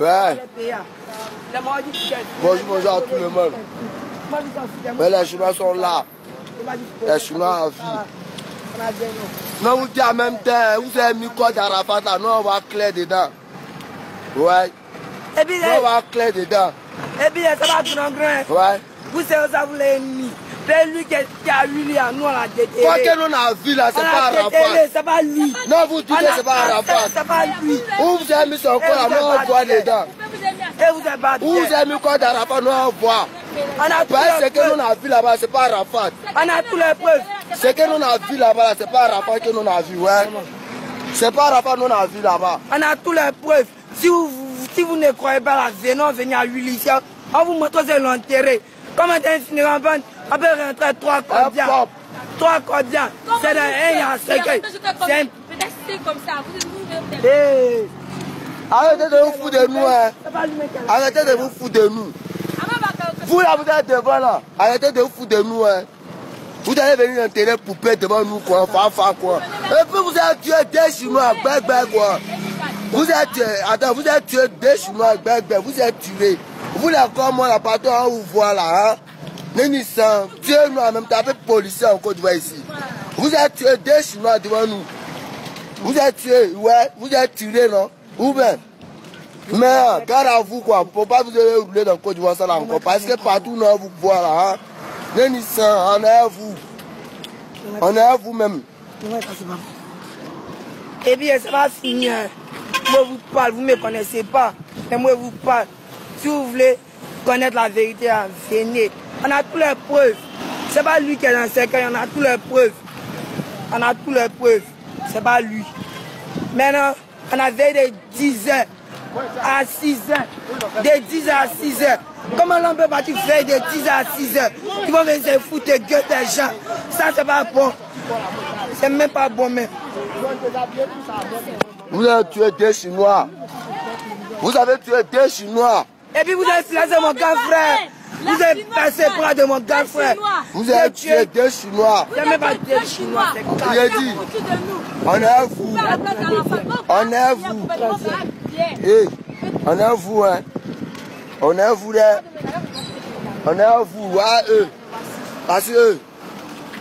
Ouais. Bonjour, bonjour à tout le monde. Mais les Chinois sont là. Les Chinois à vie. Non. Vous dites en même temps, vous avez mis quoi d'Arafat là? Nous, on va clair dedans. Ouais. Et puis, Nous, on va clair dedans. et puis, ça va tout en grand. Ouais. Vous savez, ça vous l'ennemi. C'est lui qui a lui, là, nous, on l'a déterré. Quoi que nous, a vu là, c'est pas Arafat. c'est pas lui. Non, vous dites a- c'est pas Arafat. C'est pas lui. Où vous avez mis son corps nous, on voit dedans. Et vous pas Où vous avez mis quoi d'Arafat, nous, on voit. On a les que nous, a vu là-bas, c'est pas Arafat. On a tous les preuves. Ce que nous, a vu là-bas, là, c'est pas Arafat que nous, a vu, ouais. C'est pas Arafat, nous, a vu là-bas. On a tous les preuves. Si vous, si vous ne croyez pas la venons venir à lui ici, on vous montre l'enterré. Comment un cinéma, on peut rentrer trois cordiales. Trois cordiales. C'est un, cercueil. C'est comme ça. Vous Hey. Arrêtez de vous foutre de nous, hein. Arrêtez de vous foutre de nous. Vous là, vous êtes devant là. Arrêtez de vous foutre de nous, hein. Vous allez venir enterrer poupée devant nous, quoi. Fafa, quoi. Et puis vous avez tué des Chinois, bébé, quoi. Vous êtes tué, attends, vous êtes tué des Chinois, bébé, vous êtes tués. Vous là, comme moi, là, partout, on vous voit là, hein. Nini sang, tuez nous en même temps avec policiers en Côte d'Ivoire ici. Vous êtes tué des Chinois devant nous. Vous êtes tués, ouais, vous êtes tirés, non? Ou bien? Mais, gare à vous, quoi. Pour pas vous allez rouler dans Côte d'Ivoire, ça là encore. Parce que partout, nous, on vous voit là, hein. On est à vous. On est à vous-même. Et bien, ça va finir. Moi, vous parle, vous ne me connaissez pas. Mais moi, vous parle. Si vous voulez connaître la vérité, venez. On a toutes les preuves. C'est pas lui qui est dans le cercueil, on a toutes les preuves. On a toutes les preuves. C'est pas lui. Maintenant, on a veillé de 10 heures à 6 heures. De 10 heures à 6 heures. Comment l'on peut partir faire de 10 heures à 6 heures Ils vont venir se foutre de gueule des gens. Ça, c'est pas bon. C'est même pas bon, même. Vous avez tué des Chinois. Vous avez tué des Chinois. Et puis vous avez placé mon grand frère. Vous avez passé bras de mon grand frère. Vous avez tué des Chinois. J'ai même pas des Chinois. c'est Il clair. a dit, on est à vous. On est à vous. Hey, on est à vous, hein. On est à vous, là. On est à vous, à eux. Parce que eux.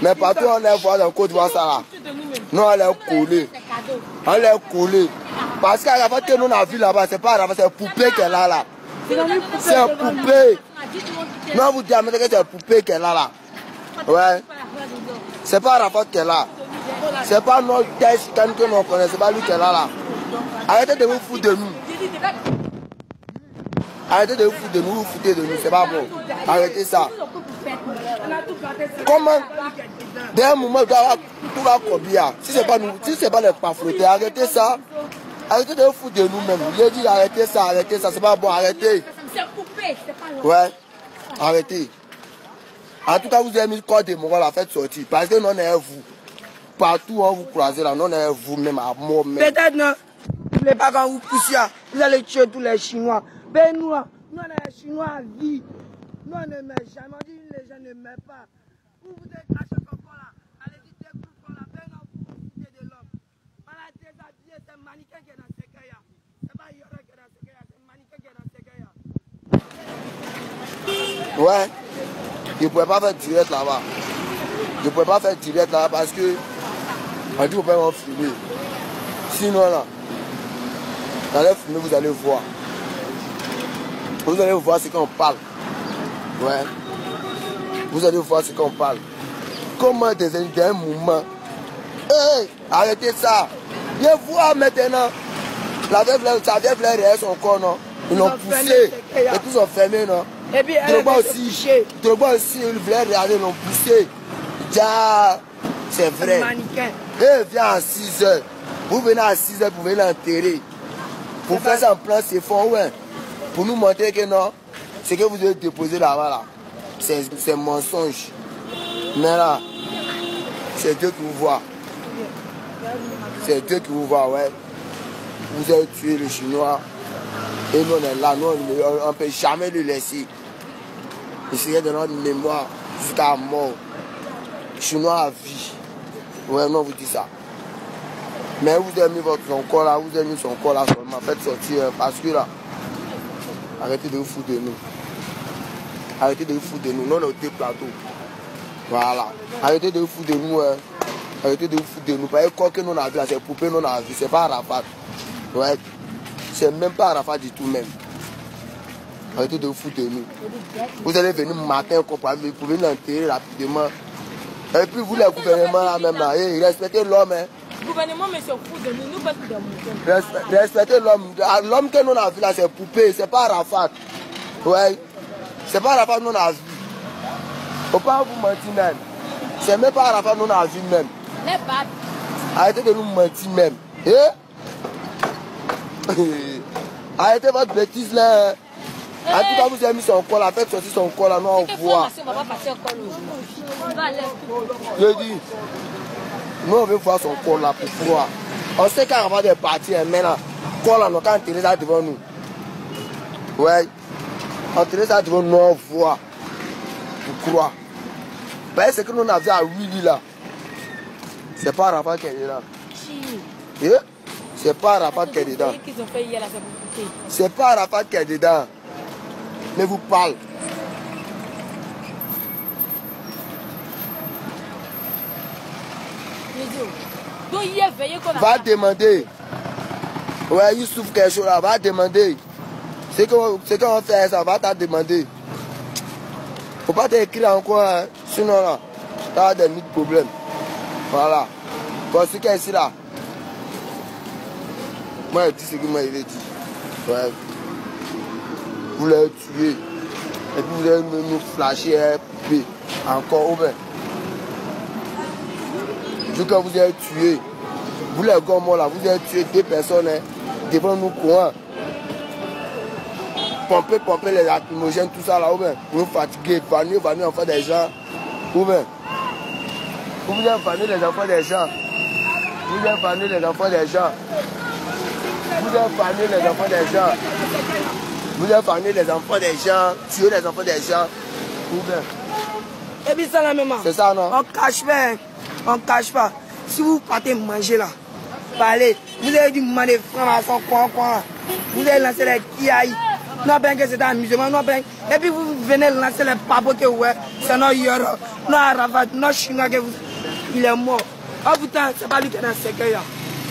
Mais partout, on est voir dans Côte d'Ivoire, ça. Nous, on est collés. On est collés. Parce qu'à la fois que nous, on a vu là-bas, c'est pas là-bas, c'est poupée qu'elle a là. C'est un poupée. Non, vous dites que c'est un poupée qu'elle a là. Ouais. C'est pas Rafat qu'elle a. C'est pas notre test que nous connaissons, c'est pas lui qu'elle a là. Arrêtez de vous foutre de nous. Arrêtez de vous foutre de nous, vous foutez de nous, c'est pas bon. Arrêtez ça. Comment? D'un moment, tout va combien? Si c'est pas nous, si c'est pas les pafrotés, arrêtez ça. Arrêtez de vous foutre de nous-mêmes. Je dis arrêtez ça, arrêtez ça, c'est pas bon, arrêtez. C'est coupé, c'est pas long. Ouais, arrêtez. En tout cas, vous avez mis le corps de Mongol à faire sortir. Parce que non, est vous. Partout où vous croisez là, non, est vous-même à mort même. Peut-être non. Vous ne pas quand vous vous allez tuer tous les Chinois. Ben nous, nous on est les Chinois à vie. Nous on ne met jamais. On dit les gens ne mettent pas. Vous vous êtes caché comme ça là. Allez dire des coups comme là. Ben non, vous vous de l'homme. A déshabillé, c'est un mannequin qui est dans ce cas C'est pas Yora qui est dans ce cas c'est un mannequin qui est dans ce cas Ouais. Je ne pouvais pas faire direct là-bas. Je ne pouvais pas faire direct là-bas parce que on dit qu'on peut filmer. Sinon là, vous allez filmer, vous allez voir. Vous allez voir ce qu'on parle. Ouais. Vous allez voir ce qu'on parle. Comment des un moment. Hey, arrêtez ça. Viens voir maintenant. La veuve, sa veuve, son corps, non? Ils l'ont poussé. Et ils ont fermé, non? Et puis Drogba aussi. Drogba aussi, il voulait regarder, ils l'ont poussé. Déjà, c'est vrai. Et viens à 6 heures. Vous venez à 6 heures pour venir l'enterrer. Pour faire ça en plan, c'est fort, ouais. Pour nous montrer que non, ce que vous avez déposé là-bas, là, c'est c'est mensonge. Mais là, c'est Dieu qui vous voit. C'est Dieu qui vous voit, ouais. Vous avez tué le Chinois. Et nous, on est là. Nous, on ne peut jamais le laisser. Il serait de notre mémoire jusqu'à mort. Chinois à vie. Non, vous dites ça. Mais vous avez mis votre, son corps là, vous avez mis son corps là seulement. Faites sortir hein, parce que là, arrêtez de vous foutre de nous. Arrêtez de vous foutre de nous. Non, on est au plateau. Voilà. Arrêtez de vous foutre de nous. Hein. Arrêtez de vous foutre de nous. Parce que quoi que nous on a vu c'est poupée nous on a vu. C'est pas Arafat. Ouais. C'est même pas Arafat du tout même. Arrêtez de vous foutre de nous. Vous allez venir matin, vous pouvez l'enterrer rapidement. Et puis vous, les gouvernements là même là, hey, respectez l'homme. Hein. Le gouvernement me se fout de nous, nous que de Respectez l'homme. Ah, L'homme que nous on a vu là, c'est poupée, c'est pas Arafat. Ouais. C'est pas Arafat nous on a vu. Faut pas vous mentir même. C'est même pas Arafat nous on a vu même. Arrêtez de nous mentir même. Eh? Arrêtez votre bêtise là. En tout cas, vous avez mis son corps là, faites sortir son corps là, nous on voit. on va passer encore. On. Je dis, nous on veut voir son corps là pour voir. On sait qu'Arafat est parti, hein, mais là, corps là, nous quand enterré ça devant nous. Ouais. Enterré ça devant nous, on voit. Pour croire. Ben, c'est que nous on a vu à Willy là. C'est pas Arafat qui est là. Chi. Eh? C'est pas Arafat qui est dedans. Ce c'est pas Arafat qui est dedans. Mais vous parle. Va demander. Ouais, Youssouf quelque chose là, va demander. C'est qu'on fait ça, va t'en demander. Faut pas t'écrire encore, hein. sinon là, t'as des mille problèmes. Voilà. Ce y a ici là. Moi, je dis ce que moi, il dit. Vous l'avez tué. Et puis vous allez nous flasher un poupée. Encore, ouvert. Vu que vous avez tué, vous les gommes là, vous avez tué deux personnes hein, devant nous courant. Pomper, pomper les lacrymogènes, tout ça là, ou bien vous fatiguez, vanner, vanner enfants des gens, ou bien vous voulez vanner les enfants des gens, vous voulez vanner les enfants des gens, vous vanner les enfants des gens, vous vanner les enfants des gens, tuer les enfants des gens, ou bien, Et puis ça là même. c'est ça non? On cache pas, hein. on cache pas. Si vous partez manger là, parlez, vous avez dû demander francs quoi, quoi. Vous allez lancer les kiaï. Non, ben que c'est un amusement, non, ben. Et puis vous venez lancer les papots que ouais, c'est non Yoro, non Arafat, non Chinois que vous. Il est mort. Oh putain, c'est pas lui qui est dans ce cercueil là.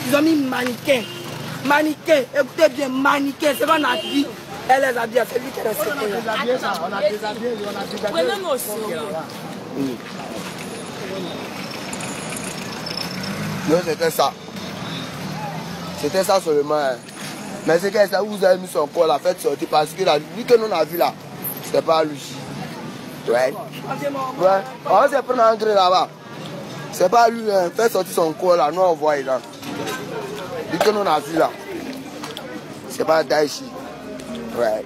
Ils ont mis mannequin. Mannequin, écoutez bien, mannequin, c'est pas notre vie. Elle les habille, c'est lui qui est dans ce cercueil là. Prenez-nous au sérieux. Non, c'était ça. C'était ça seulement. hein. Mais c'est que ça, vous avez mis son corps là, faites sortir parce que là, lui que nous on a vu là, c'était pas lui. Ouais. Ouais. On s'est pris un engrais là-bas. C'est pas lui, hein. faites sortir son corps là, nous on voit là. Que nous on a vu. C'est pas Daichi. Ouais.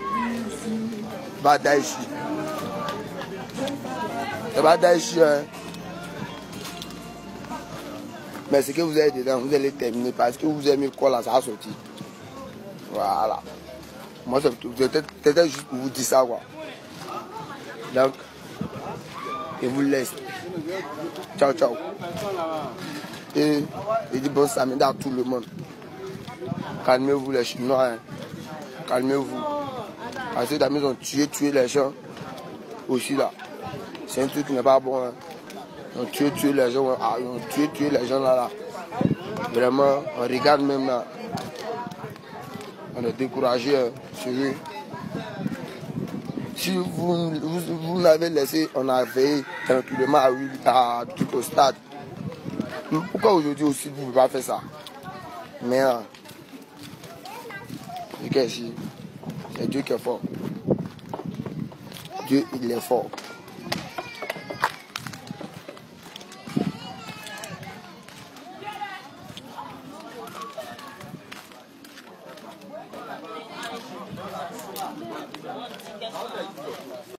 Pas Daichi. C'est pas Daichi, hein. Mais ce que vous avez dedans, vous allez terminer parce que vous avez mis quoi là, ça a sorti. Voilà. Moi, c'était juste pour vous dire ça, quoi. Donc, je vous laisse. Ciao, ciao. Et je dis bon samedi à tout le monde. Calmez-vous les Chinois. hein. Calmez-vous. Parce que d'amis ont tué, tué les gens. Aussi là. C'est un truc qui n'est pas bon. hein. Ils ont tué, tué les gens. ah, Ils ont tué, tué les gens là. Vraiment, on regarde même là. On est découragé, hein. Si vous, vous, vous l'avez laissé, on a veillé tranquillement à, à, tout au stade. Pourquoi aujourd'hui aussi vous ne pouvez pas faire ça? Mais, euh, c'est Dieu qui est fort. Dieu, il est fort.